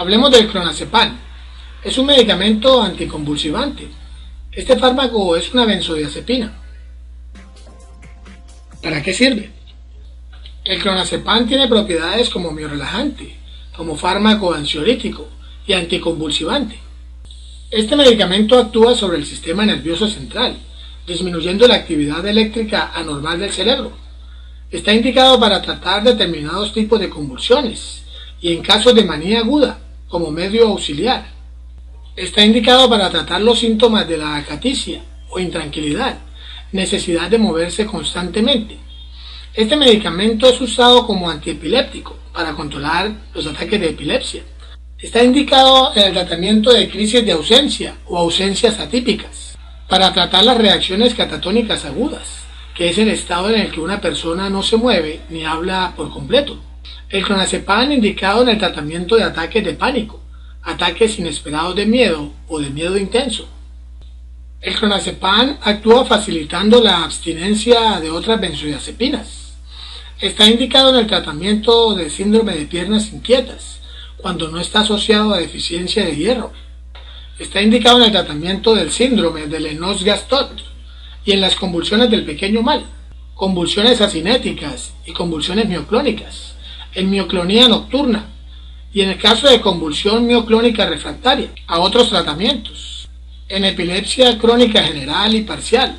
Hablemos del clonazepam. Es un medicamento anticonvulsivante. Este fármaco es una benzodiazepina. ¿Para qué sirve? El clonazepam tiene propiedades como miorelajante, como fármaco ansiolítico y anticonvulsivante. Este medicamento actúa sobre el sistema nervioso central, disminuyendo la actividad eléctrica anormal del cerebro. Está indicado para tratar determinados tipos de convulsiones y en casos de manía aguda, como medio auxiliar. Está indicado para tratar los síntomas de la acaticia o intranquilidad, necesidad de moverse constantemente. Este medicamento es usado como antiepiléptico para controlar los ataques de epilepsia. Está indicado en el tratamiento de crisis de ausencia o ausencias atípicas, para tratar las reacciones catatónicas agudas, que es el estado en el que una persona no se mueve ni habla por completo. El clonazepam indicado en el tratamiento de ataques de pánico, ataques inesperados de miedo o de miedo intenso. El clonazepam actúa facilitando la abstinencia de otras benzodiazepinas. Está indicado en el tratamiento de síndrome de piernas inquietas, cuando no está asociado a deficiencia de hierro. Está indicado en el tratamiento del síndrome de Lennox-Gastaut y en las convulsiones del pequeño mal, convulsiones acinéticas y convulsiones mioclónicas en mioclonía nocturna y en el caso de convulsión mioclónica refractaria a otros tratamientos, en epilepsia crónica general y parcial,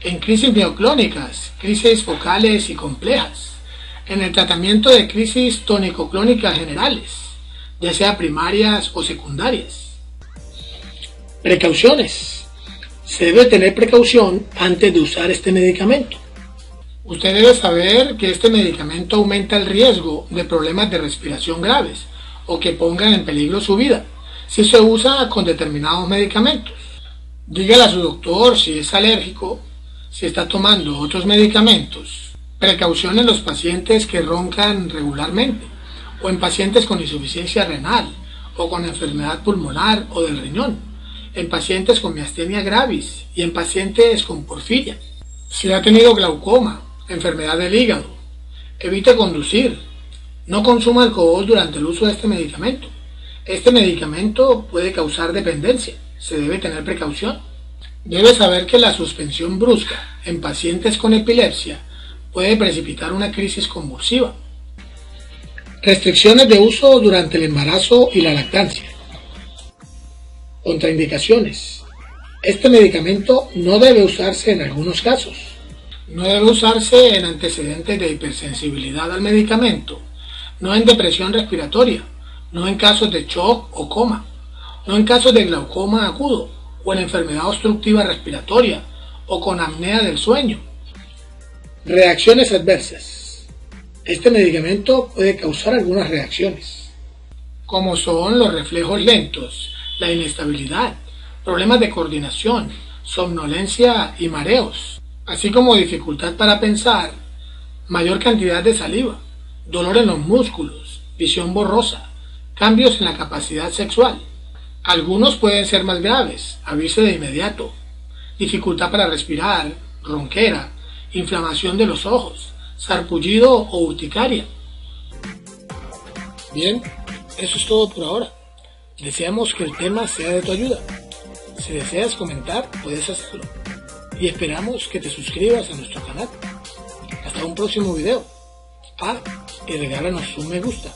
en crisis mioclónicas, crisis focales y complejas, en el tratamiento de crisis tónico-clónicas generales, ya sea primarias o secundarias. Precauciones. Se debe tener precaución antes de usar este medicamento. Usted debe saber que este medicamento aumenta el riesgo de problemas de respiración graves o que pongan en peligro su vida si se usa con determinados medicamentos. Dígale a su doctor si es alérgico, si está tomando otros medicamentos. Precaución en los pacientes que roncan regularmente o en pacientes con insuficiencia renal o con enfermedad pulmonar o del riñón, en pacientes con miastenia gravis y en pacientes con porfiria. Si ha tenido glaucoma enfermedad del hígado. Evite conducir. No consuma alcohol durante el uso de este medicamento. Este medicamento puede causar dependencia. Se debe tener precaución. Debe saber que la suspensión brusca en pacientes con epilepsia puede precipitar una crisis convulsiva. Restricciones de uso durante el embarazo y la lactancia. Contraindicaciones. Este medicamento no debe usarse en algunos casos. No debe usarse en antecedentes de hipersensibilidad al medicamento, no en depresión respiratoria, no en casos de shock o coma, no en casos de glaucoma agudo o en enfermedad obstructiva respiratoria o con apnea del sueño. Reacciones adversas. Este medicamento puede causar algunas reacciones, como son los reflejos lentos, la inestabilidad, problemas de coordinación, somnolencia y mareos así como dificultad para pensar, mayor cantidad de saliva, dolor en los músculos, visión borrosa, cambios en la capacidad sexual. Algunos pueden ser más graves, abrirse de inmediato, dificultad para respirar, ronquera, inflamación de los ojos, sarpullido o urticaria. Bien, eso es todo por ahora. Deseamos que el tema sea de tu ayuda. Si deseas comentar, puedes hacerlo y esperamos que te suscribas a nuestro canal. Hasta un próximo video. Ah, y regálanos un me gusta.